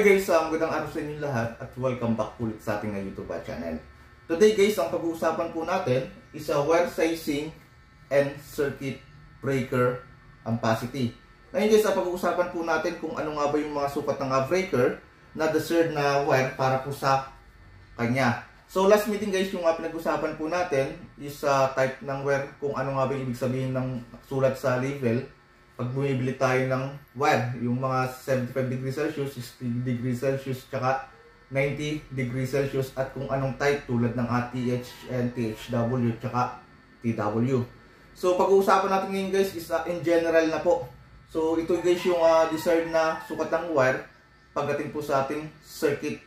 Hi guys, uh, magandang araw sa inyo lahat at welcome back ulit sa ating YouTube channel. Today guys, ang pag-uusapan po natin is a wire sizing and circuit breaker ampacity. Ngayon guys, ang pag-uusapan po natin kung ano nga ba yung mga sukat ng breaker na desired na wire para po sa kanya. So last meeting guys, yung uh, pinag-usapan po natin is uh, type ng wire kung ano nga ba yung ibig sabihin ng sulat sa level pag bumibili tayo ng wire, yung mga 75 degrees Celsius, 60 degrees Celsius, tsaka 90 degrees Celsius at kung anong type tulad ng ATH and THW tsaka TW. So pag-uusapan natin ngayon guys is uh, in general na po. So ito guys yung uh, desired na sukat ng wire pagdating po sa ating circuit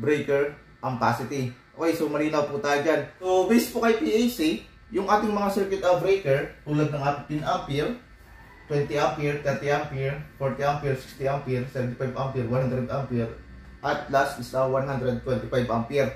breaker ampacity. Okay, so malinaw po tayo dyan. So based po kay PAC, yung ating mga circuit uh, breaker tulad ng 15 ampere 20 ampere, 30 ampere, 40 ampere, 60 ampere, 75 ampere, 100 ampere, at last is uh, 125 ampere.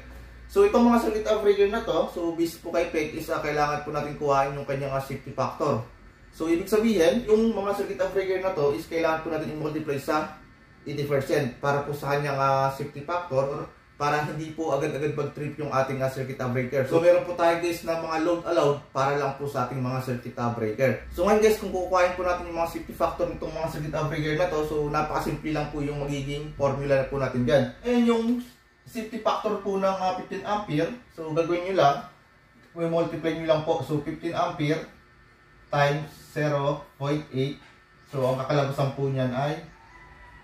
So itong mga circuit breaker na to, so based po kay PEG is uh, kailangan po natin kuhain yung kanyang uh, safety factor. So ibig sabihin, yung mga circuit breaker na to is kailangan po natin i-multiply sa 80% para po sa kanyang uh, safety factor para hindi po agad-agad mag-trip yung ating uh, circuit breaker. So meron po tayo guys na mga load allowed para lang po sa ating mga circuit breaker. So ngayon guys, kung kukuhain po natin yung mga safety factor nitong mga circuit breaker na to, so napakasimple lang po yung magiging formula na po natin dyan. And yung safety factor po ng uh, 15 ampere, so gagawin nyo lang, we multiply nyo lang po. So 15 ampere times 0.8. So ang kakalabasan po niyan ay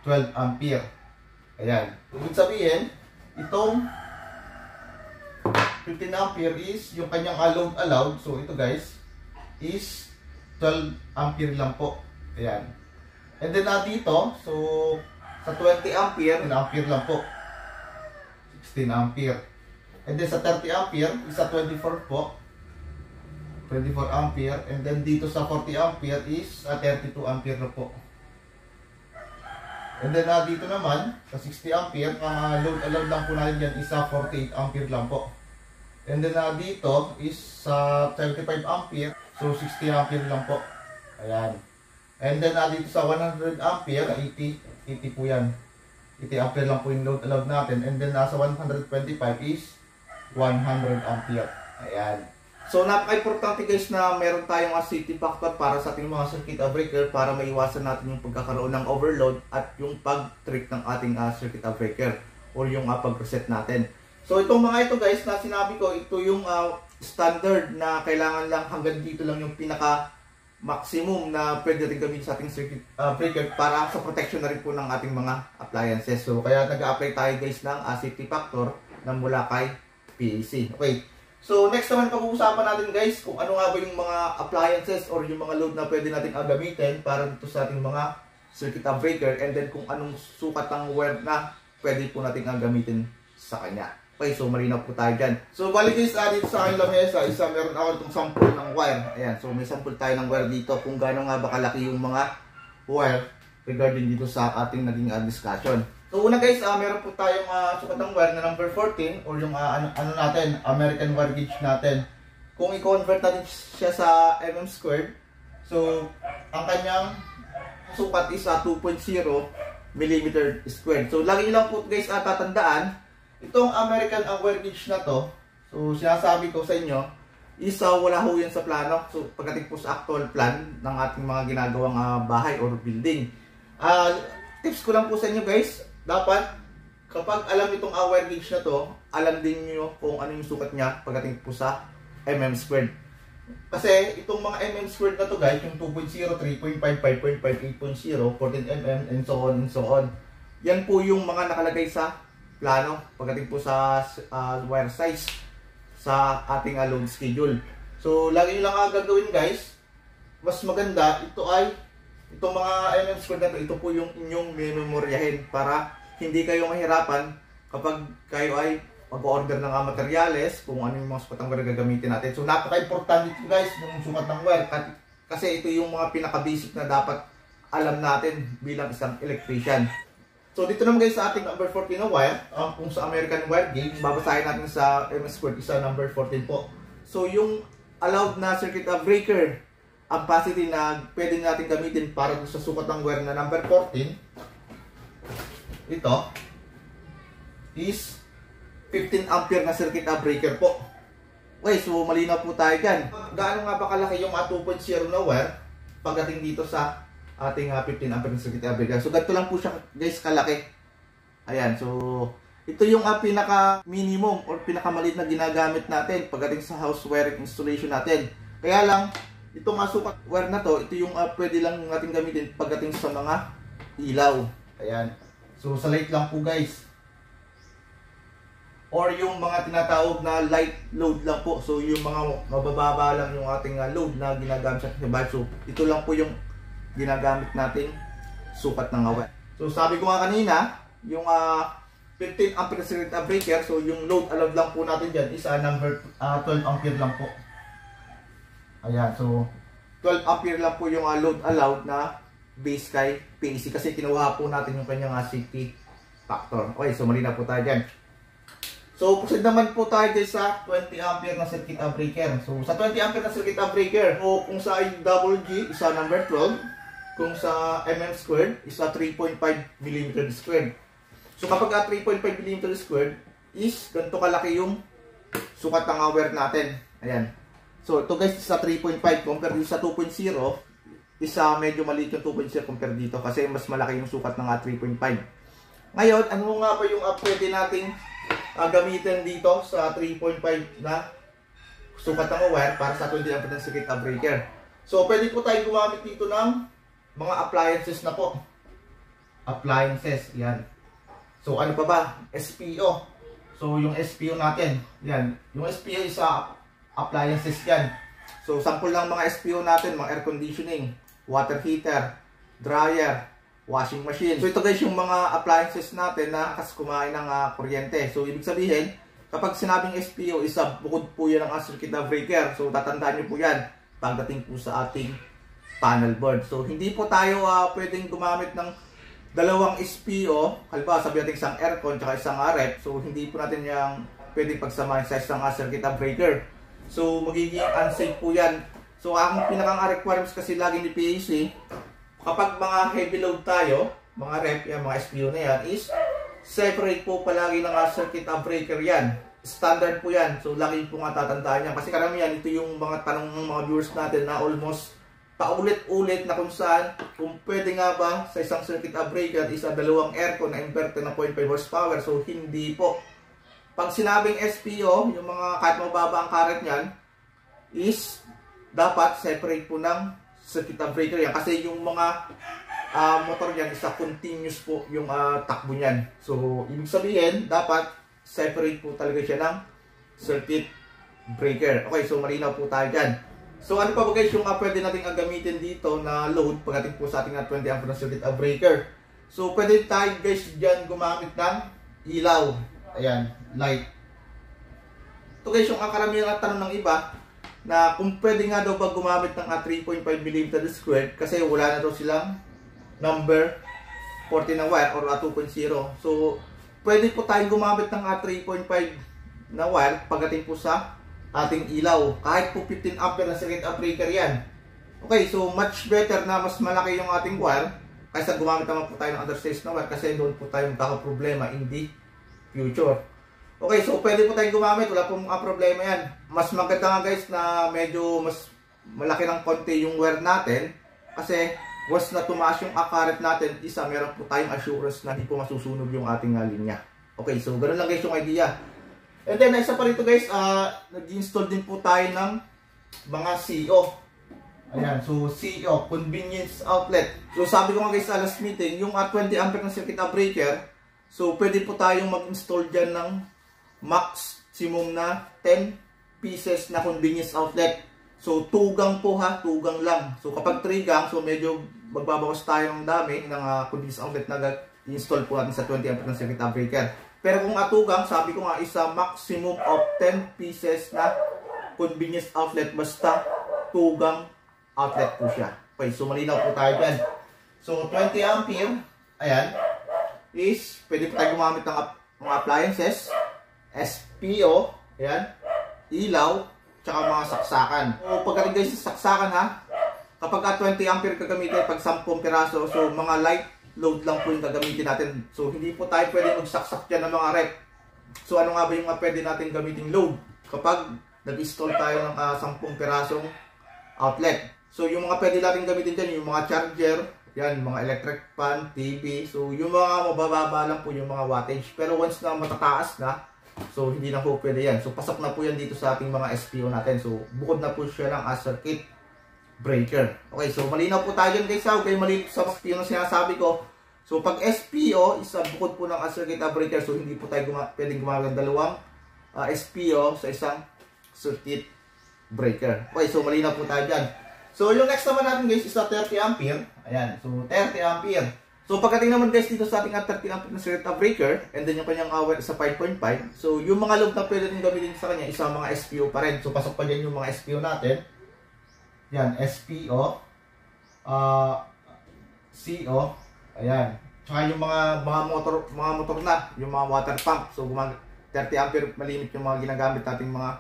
12 ampere. Ayan. Ibig sabihin, itong 15 ampere is yung kanyang load allowed. So ito guys is 12 ampere lang po. Ayan. And then uh, dito, so sa 20 ampere, 10 ampere lang po. 16 ampere. And then sa 30 ampere, is sa 24 po. 24 ampere. And then dito sa 40 ampere is uh, 32 ampere na po. And then uh, dito naman, sa 60 ampere, uh, load allowed lang po natin dyan is sa 48 ampere lang po. And then uh, dito is sa uh, 75 ampere, so 60 ampere lang po. Ayan. And then uh, dito sa 100 ampere, 80, 80 po yan. 80 ampere lang po yung load allowed natin. And then nasa uh, 125 is 100 ampere. Ayan. So napaka-importante guys na meron tayong safety factor para sa ating mga circuit breaker para maiwasan natin yung pagkakaroon ng overload at yung pag-trick ng ating uh, circuit breaker or yung uh, pag-reset natin. So itong mga ito guys na sinabi ko, ito yung uh, standard na kailangan lang hanggang dito lang yung pinaka maximum na pwede rin gamitin sa ating circuit uh, breaker para sa protection na rin po ng ating mga appliances. So kaya nag-apply tayo guys ng uh, safety factor na mula kay PAC. Okay. So next naman pag-uusapan natin guys kung ano nga ba yung mga appliances or yung mga load na pwede natin gamitin para dito sa ating mga circuit breaker and then kung anong sukat ng wire na pwede po natin gamitin sa kanya. Okay, so marinaw po tayo dyan. So bali guys, uh, dito sa aking lamesa, isa meron ako itong sample ng wire. Ayan, so may sample tayo ng wire dito kung gaano nga ba kalaki yung mga wire regarding dito sa ating naging uh, discussion. So una guys, uh, meron po tayong uh, sukat ng wire na number 14 or yung uh, ano, ano natin, American wire natin. Kung i-convert natin siya sa mm squared, so ang kanyang sukat is uh, 2.0 mm squared. So lagi lang po guys uh, tatandaan, itong American uh, wire na to, so sinasabi ko sa inyo, is uh, wala ho yan sa plano. So pagdating po sa actual plan ng ating mga ginagawang uh, bahay or building. Uh, tips ko lang po sa inyo guys, dapat kapag alam itong hour gauge na to, alam din niyo kung ano yung sukat niya pagdating po sa mm squared. Kasi itong mga mm squared na to guys, yung 2.0, 3.5, 5.5, 8.0, 14 mm, and so on and so on. Yan po yung mga nakalagay sa plano pagdating po sa uh, wire size sa ating uh, load schedule. So, lagi nyo lang gagawin guys, mas maganda, ito ay itong mga MM squared na to, ito po yung inyong memoryahin para hindi kayo mahirapan kapag kayo ay mag-order ng mga materyales, kung ano yung mga sukat ng wire gagamitin natin. So napaka-importante ito guys, yung sukat ng wire. Kasi ito yung mga pinaka-basic na dapat alam natin bilang isang electrician. So dito naman guys sa ating number 14 na wire, um, kung sa American wire gauge, babasahin natin sa MS squared, isa number 14 po. So yung allowed na circuit breaker capacity na pwede natin gamitin para sa sukat ng wire na number 14 ito is 15 ampere na circuit breaker po. Okay, so malinaw po tayo dyan. Gaano nga ba kalaki yung uh, 2.0 na wire pagdating dito sa ating uh, 15 ampere na circuit breaker. So ganito lang po siya guys kalaki. Ayan, so ito yung uh, pinaka minimum or pinaka maliit na ginagamit natin pagdating sa house wiring installation natin. Kaya lang, itong uh, sukat wire na to, ito yung uh, pwede lang natin gamitin pagdating sa mga ilaw. Ayan. So sa light lang po guys or yung mga tinatawag na light load lang po. So yung mga mabababa lang yung ating uh, load na ginagamit sa bulb. So ito lang po yung ginagamit nating sukat ng awet. So sabi ko nga kanina, yung uh, 15 ampere circuit breaker, so yung load allowed lang po natin dyan is uh, number uh, 12 ampere lang po. Ayan, so 12 ampere lang po yung uh, load allowed na base kay PAC kasi kinuha po natin yung kanyang uh, safety factor. Okay, so mali na po tayo dyan. So, proceed naman po tayo guys sa 20 ampere na circuit breaker. So, sa 20 ampere na circuit breaker, so, kung sa double G, isa number 12. Kung sa mm squared, isa 3.5 mm squared. So, kapag 3.5 mm squared, is ganito kalaki yung sukat ng wire natin. Ayan. So, ito guys, sa 3.5 compare dito sa 2.0, isa medyo maliit yung 2.0 compare dito kasi mas malaki yung sukat ng 3.5. Ngayon, ano nga ba yung uh, pwede nating uh, gamitin dito sa 3.5 na sukat ng wire para sa 20 ampere ng circuit breaker. So, pwede po tayo gumamit dito ng mga appliances na po. Appliances, yan. So, ano pa ba? SPO. So, yung SPO natin, yan. Yung SPO is uh, appliances yan. So, sample lang mga SPO natin, mga air conditioning, water heater, dryer, washing machine. So ito guys yung mga appliances natin na kas kumain ng uh, kuryente. So ibig sabihin, kapag sinabing SPO, isa bukod po yan ang circuit breaker. So tatandaan nyo po yan pagdating po sa ating panel board. So hindi po tayo uh, pwedeng gumamit ng dalawang SPO. Halimbawa sabi natin isang aircon at isang RF. So hindi po natin yung pwedeng pagsamahin sa isang uh, circuit breaker. So magiging unsafe po yan. So ang pinakang requirements kasi lagi ni PAC kapag mga heavy load tayo, mga rep, yan, mga SPU na yan, is separate po palagi ng circuit breaker yan. Standard po yan. So, lagi po nga tatandaan yan. Kasi karamihan, ito yung mga tanong ng mga viewers natin na almost paulit-ulit na kung saan, kung pwede nga ba sa isang circuit breaker is dalawang aircon na inverter na 0.5 horsepower. So, hindi po. Pag sinabing SPO, yung mga kahit mababa ang current niyan, is dapat separate po ng circuit breaker yan. Kasi yung mga uh, motor yan, isa continuous po yung uh, takbo niyan. So, ibig sabihin, dapat separate po talaga siya ng circuit breaker. Okay, so malinaw po tayo dyan. So, ano pa ba guys yung uh, pwede natin gamitin dito na load pagdating po sa ating uh, 20 ampere na circuit breaker. So, pwede tayo guys dyan gumamit ng ilaw. Ayan, light. Ito guys yung karamihan tanong ng iba, na kung pwede nga daw pag gumamit ng 3.5 mm squared kasi wala na daw silang number 40 na wire or 2.0. So, pwede po tayong gumamit ng 3.5 na wire pagdating po sa ating ilaw. Kahit po 15 ampere na circuit breaker yan. Okay, so much better na mas malaki yung ating wire kaysa gumamit naman po tayo ng undersized na wire kasi doon po tayo magkakaproblema in the future. Okay, so pwede po tayong gumamit. Wala pong mga problema yan. Mas maganda nga guys na medyo mas malaki ng konti yung wear natin. Kasi once na tumaas yung akaret natin, isa meron po tayong assurance na hindi po masusunog yung ating linya. Okay, so ganoon lang guys yung idea. And then, isa pa rito guys, uh, nag-install din po tayo ng mga CO. Ayan, so CO, convenience outlet. So sabi ko nga guys sa last meeting, yung uh, 20 ampere na circuit breaker, so pwede po tayong mag-install dyan ng maximum na 10 pieces na convenience outlet. So, tugang po ha, tugang lang. So, kapag 3 gang, so medyo magbabawas tayo ng dami ng uh, convenience outlet na install po natin sa 20 ampere ng circuit breaker. Pero kung atugang, sabi ko nga, isa maximum of 10 pieces na convenience outlet basta tugang outlet po siya. Okay, so malinaw po tayo dyan. So, 20 ampere, ayan, is pwede po tayo gumamit ng mga appliances SPO, ayan, ilaw, tsaka mga saksakan. So, pagdating guys sa saksakan ha, kapag 20 ampere gagamitin pag 10 piraso, so mga light load lang po yung gagamitin natin. So, hindi po tayo pwede magsaksak dyan ng mga rep. So ano nga ba yung mga pwede natin gamitin load kapag nag-install tayo ng uh, 10 pirasong outlet. So yung mga pwede natin gamitin dyan, yung mga charger, yan, mga electric fan, TV. So yung mga mabababa lang po yung mga wattage. Pero once na matataas na, so hindi na po pwede yan. So pasok na po yan dito sa ating mga SPO natin. So bukod na po siya ng uh, circuit breaker. Okay, so malinaw po tayo dyan guys. Huwag kayo malinaw sa SPO na sinasabi ko. So pag SPO is uh, bukod po ng uh, circuit breaker. So hindi po tayo guma pwedeng gumamit ng dalawang uh, SPO sa isang circuit breaker. Okay, so malinaw po tayo dyan. So yung next naman natin guys is a 30 ampere. Ayan, so 30 ampere. So pagdating naman guys dito sa ating 30 ampere na circuit breaker and then yung kanyang hour sa 5.5. So yung mga load na pwede natin gamitin sa kanya isa mga SPO pa rin. So pasok pa dyan yung mga SPO natin. Yan, SPO. Uh, CO. Ayan. Tsaka yung mga mga motor mga motor na, yung mga water pump. So gumag 30 ampere malimit yung mga ginagamit nating mga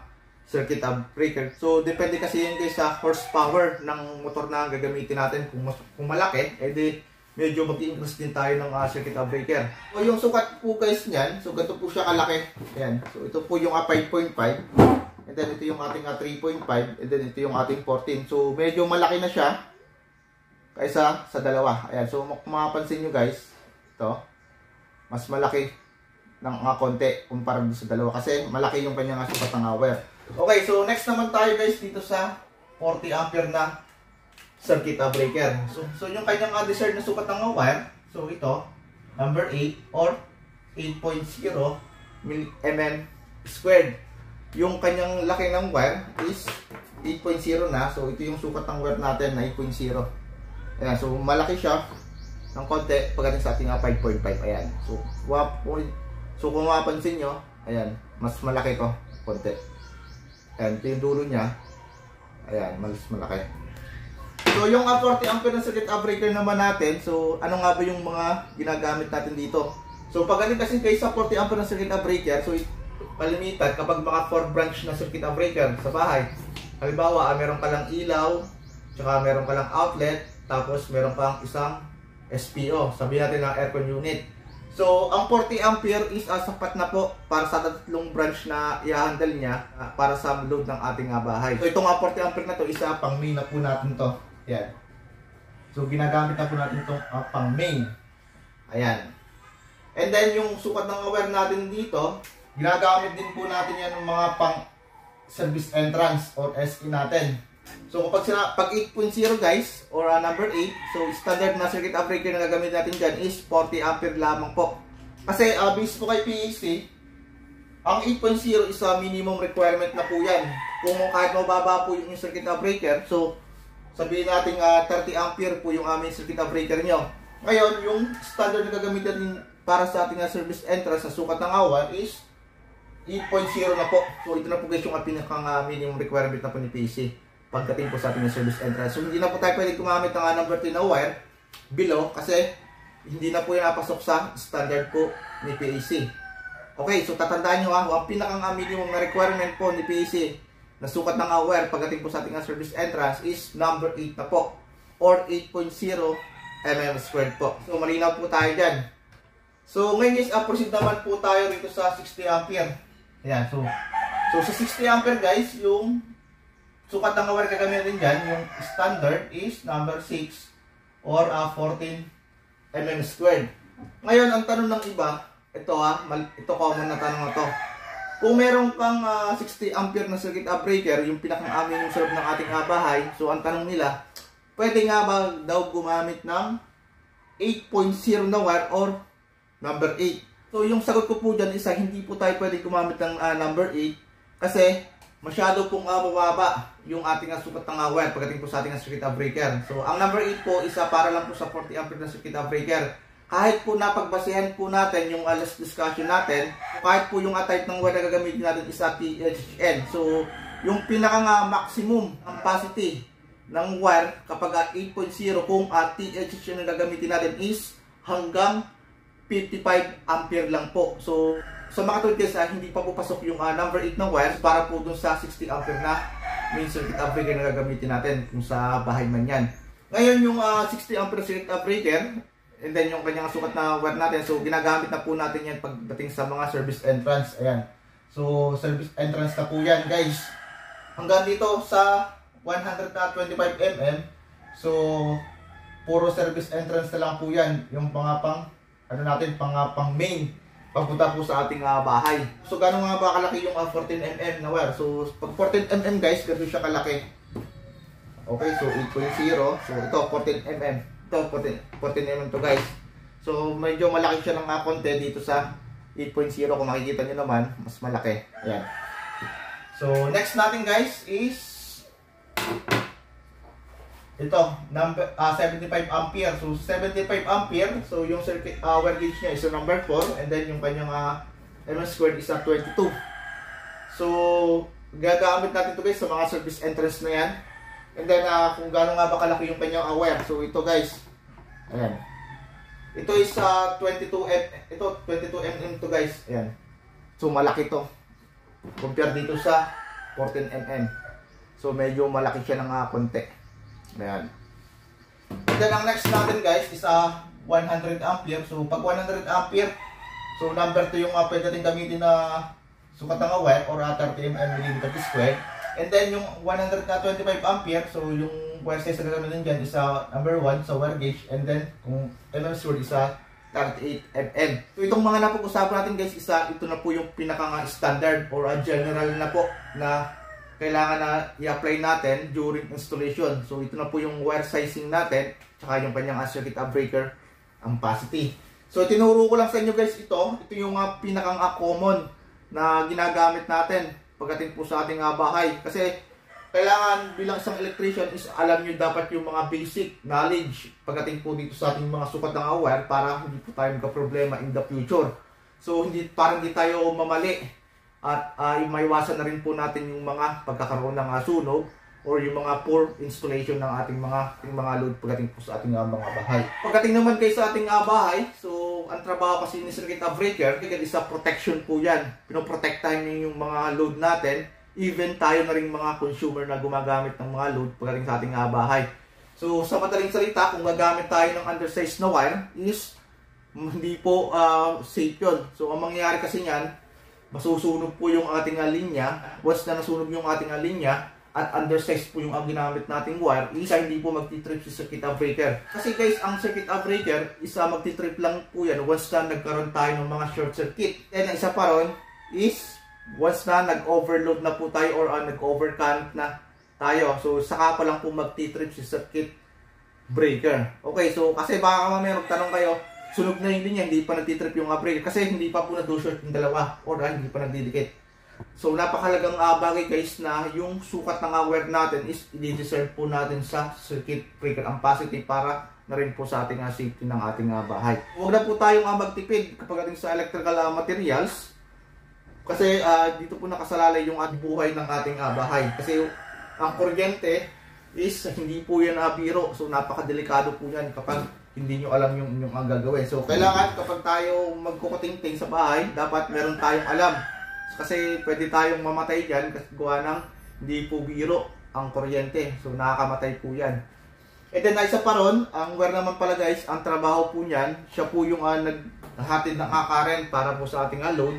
circuit breaker. So, depende kasi yun guys sa horsepower ng motor na gagamitin natin. Kung, mas, kung malaki, edi medyo mag-increase din tayo ng uh, circuit breaker. So, yung sukat po guys niyan, so ganito po siya kalaki. Ayan. So, ito po yung uh, 5.5. And then, ito yung ating uh, 3.5. And then, ito yung ating 14. So, medyo malaki na siya kaysa sa dalawa. Ayan. So, mapapansin nyo guys, ito, mas malaki ng mga konti kumpara sa dalawa kasi malaki yung kanyang sukat ng wire. Okay, so next naman tayo guys dito sa 40 ampere na circuit breaker. So, so yung kanyang uh, desired na sukat ng wire, so ito, number 8 or 8.0 mm squared. Yung kanyang laki ng wire is 8.0 na. So ito yung sukat ng wire natin na 8.0. Ayan, so malaki siya ng konti pagdating sa ating 5.5. Ayan. So, so kung mapapansin nyo, ayan, mas malaki to konti. And ito yung dulo niya. Ayan, malas malaki. So, yung uh, 40 ampere na circuit breaker naman natin. So, ano nga ba yung mga ginagamit natin dito? So, pag ganun kasi kayo sa 40 ampere na circuit breaker, so, kalimitan kapag mga 4 branch na circuit breaker sa bahay. Halimbawa, ah, meron ka lang ilaw, tsaka meron ka lang outlet, tapos meron kang isang SPO. Sabi natin na aircon unit. So, ang 40 ampere is uh, sapat na po para sa tatlong branch na i-handle niya uh, para sa load ng ating uh, bahay. So, itong uh, 40 ampere na to isa pang main na po natin to. Yan. So, ginagamit na po natin itong uh, pang main. Ayan. And then, yung sukat ng wire natin dito, ginagamit din po natin yan ng mga pang service entrance or SE natin. So kapag sina, pag 8.0 guys, or uh, number 8, so standard na circuit breaker na gagamit natin dyan is 40 ampere lamang po. Kasi uh, based po kay PEC, ang 8.0 is a minimum requirement na po yan. Kung kahit mababa po yung circuit breaker, so sabihin natin uh, 30 ampere po yung aming circuit breaker nyo. Ngayon, yung standard na gagamitin para sa ating uh, service entrance sa sukat ng awan is 8.0 na po. So ito na po guys yung pinakang uh, minimum requirement na po ni PEC pagdating po sa ating service entrance. So hindi na po tayo pwede gumamit ng number 10 na wire below kasi hindi na po yung napasok sa standard po ni PAC. Okay, so tatandaan nyo ha, ang pinakang minimum na requirement po ni PAC na sukat ng wire pagdating po sa ating service entrance is number 8 na po or 8.0 mm squared po. So malinaw po tayo dyan. So ngayon is uh, proceed naman po tayo rito sa 60 ampere. Ayan, so so sa 60 ampere guys, yung Sukat ng wire gagamitin dyan, yung standard is number 6 or uh, 14 mm squared. Ngayon, ang tanong ng iba, ito ha, ah, ito common na tanong na to. Kung meron kang uh, ah, 60 ampere na circuit breaker, yung pinakang amin yung serve ng ating uh, bahay, so ang tanong nila, pwede nga ba daw gumamit ng 8.0 na wire or number 8? So yung sagot ko po dyan isa, hindi po tayo pwede gumamit ng uh, number 8 kasi masyado pong uh, mababa yung ating uh, sukat ng uh, wire pagdating po sa ating uh, circuit breaker. So, ang number 8 po isa para lang po sa 40 ampere na circuit breaker. Kahit po napagbasehan po natin yung uh, last discussion natin, kahit po yung uh, type ng wire na gagamitin natin is uh, THN. So, yung pinaka uh, maximum capacity ng wire kapag uh, 8.0 kung uh, THN na gagamitin natin is hanggang 55 ampere lang po. So, sa mga uh, hindi pa po pasok yung uh, number 8 ng wire para po dun sa 60 ampere na main circuit breaker na gagamitin natin kung sa bahay man yan. Ngayon yung uh, 60 ampere circuit breaker, and then yung kanyang sukat na wire natin. So ginagamit na po natin yan pagdating sa mga service entrance. Ayan. So service entrance na po yan guys. Hanggang dito sa 125 mm. So puro service entrance na lang po yan. Yung mga pang, ano natin, pang, pang main papunta po sa ating uh, bahay. So, gano'n nga ba kalaki yung uh, 14mm na wire? So, pag 14mm guys, ganito siya kalaki. Okay, so 8.0. So, ito 14mm. Ito 14, 14mm to guys. So, medyo malaki siya ng uh, konti dito sa 8.0. Kung makikita nyo naman, mas malaki. Ayan. So, next natin guys is ito, number uh, 75 ampere. So 75 ampere. So yung circuit uh, wire gauge niya is number 4 and then yung kanyang uh, mm squared is at 22. So gagamit natin to guys sa mga service entrance na yan. And then uh, kung gaano nga ba kalaki yung kanyang uh, wire. So ito guys. Ayan. Ito is uh, 22 m ito 22 mm to guys. Ayan. So malaki to. Compare dito sa 14 mm. So medyo malaki siya ng uh, konti. Ayan. Then ang next natin guys is uh, 100 ampere. So pag 100 ampere, so number 2 yung uh, pwede natin gamitin na sukat ng wire or uh, 30 mm square. And then yung 125 ampere, so yung wire size na gagamitin dyan is uh, number 1 sa wire gauge. And then kung mm squared is uh, 38 mm. So itong mga napag-usapan natin guys, isa ito na po yung pinaka standard or uh, general na po na kailangan na i-apply natin during installation. So ito na po yung wire sizing natin, tsaka yung kanyang circuit breaker ampacity. So tinuro ko lang sa inyo guys ito, ito yung uh, pinakang uh, common na ginagamit natin pagdating po sa ating uh, bahay. Kasi kailangan bilang isang electrician is alam nyo dapat yung mga basic knowledge pagdating po dito sa ating mga sukat ng wire para hindi po tayo magka-problema in the future. So hindi parang hindi tayo mamali at uh, maiwasan na rin po natin yung mga pagkakaroon ng uh, sunog or yung mga poor installation ng ating mga ating mga load pagdating po sa ating uh, mga bahay. Pagdating naman kay sa ating uh, bahay, so ang trabaho kasi ni circuit breaker, kaya isa protection po yan. Pinoprotektahan niyo yung mga load natin, even tayo na rin mga consumer na gumagamit ng mga load pagdating sa ating uh, bahay. So sa madaling salita, kung gagamit tayo ng undersized na wire is hindi po uh, safe yun. So ang mangyayari kasi niyan, masusunog po yung ating uh, linya. Once na nasunog yung ating uh, linya, at undersized po yung ang ginamit nating wire, isa hindi po magti-trip si circuit breaker. Kasi guys, ang circuit breaker, isa magti-trip lang po yan once na nagkaroon tayo ng mga short circuit. And isa pa ron is, once na nag-overload na po tayo or uh, nag-overcurrent na tayo. So, saka pa lang po magti-trip si circuit breaker. Okay, so kasi baka mamaya magtanong kayo, sunog na yung linya, hindi pa nagtitrip yung breaker kasi hindi pa po na-short yung dalawa or uh, hindi pa nagdidikit. So napakalagang uh, bagay guys na yung sukat ng wire natin is i-deserve po natin sa circuit breaker ang positive para na rin po sa ating uh, safety ng ating uh, bahay. Huwag na po tayong uh, magtipid kapag ating sa electrical uh, materials kasi uh, dito po nakasalalay yung uh, buhay ng ating uh, bahay. Kasi ang kuryente is hindi po yan uh, biro. So napakadelikado po yan kapag hindi nyo alam yung inyong ang gagawin. So, kailangan kapag tayo magkukutingting sa bahay, dapat meron tayong alam. Kasi pwede tayong mamatay dyan kasi gawa ng hindi po biro ang kuryente. So, nakakamatay po yan. And then, isa pa ron, ang wire naman pala guys, ang trabaho po niyan, siya po yung uh, naghatid ng current para po sa ating uh, load.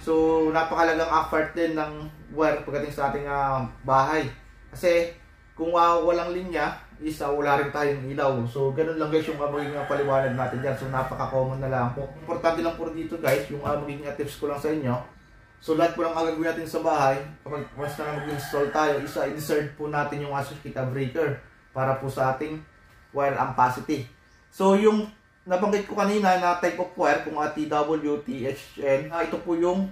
So, napakalagang effort din ng wire pagdating sa ating uh, bahay. Kasi, kung uh, walang linya, is uh, wala rin tayong ilaw. So, ganun lang guys yung uh, magiging uh, paliwanag natin dyan. So, napaka-common na lang po. Importante lang po dito guys, yung uh, magiging uh, tips ko lang sa inyo. So, lahat po ng gagawin natin sa bahay, kapag once na mag-install tayo, isa insert po natin yung uh, circuit breaker para po sa ating wire ampacity. So, yung nabanggit ko kanina na type of wire, kung uh, TW, THN, uh, ito po yung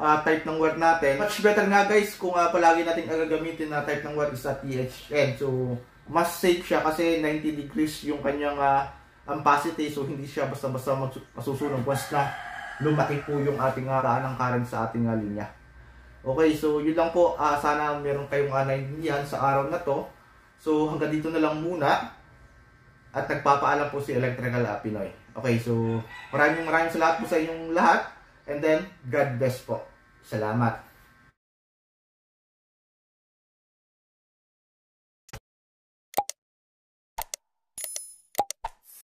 uh, type ng wire natin. Much better nga guys kung uh, palagi natin gagamitin na type ng wire is sa THN. So, mas safe siya kasi 90 degrees yung kanyang uh, ampacity so hindi siya basta-basta masusunog once na lumaki po yung ating uh, ng current sa ating uh, linya. Okay, so yun lang po. Uh, sana meron kayong uh, naintindihan sa araw na to. So hanggang dito na lang muna. At nagpapaalam po si Electrical uh, Pinoy. Okay, so maraming maraming salamat po sa inyong lahat. And then, God bless po. Salamat.